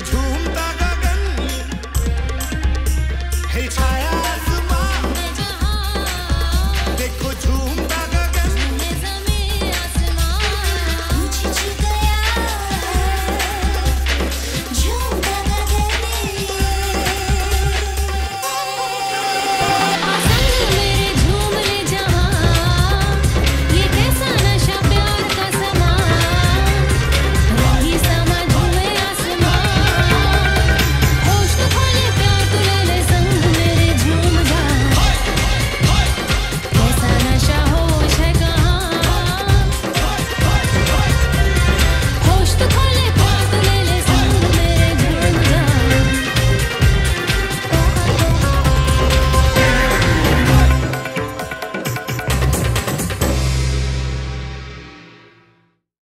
between